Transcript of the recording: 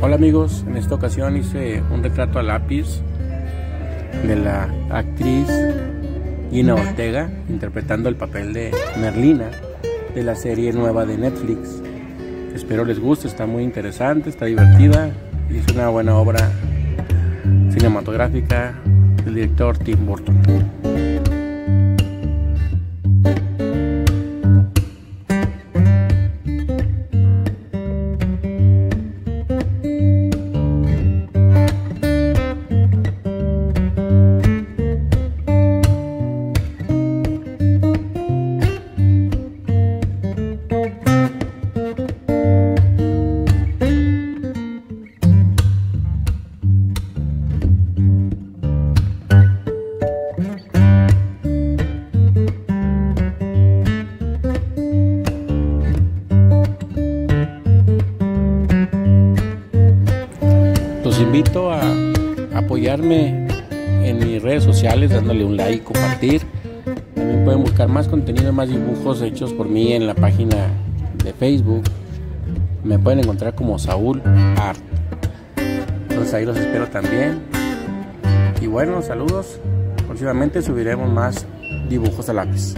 Hola amigos, en esta ocasión hice un retrato a lápiz de la actriz Gina Ortega interpretando el papel de Merlina de la serie nueva de Netflix. Espero les guste, está muy interesante, está divertida y es una buena obra cinematográfica del director Tim Burton. Los invito a apoyarme en mis redes sociales dándole un like, compartir. También pueden buscar más contenido, más dibujos hechos por mí en la página de Facebook. Me pueden encontrar como Saúl Art. Entonces ahí los espero también. Y bueno, saludos. Próximamente subiremos más dibujos a lápiz.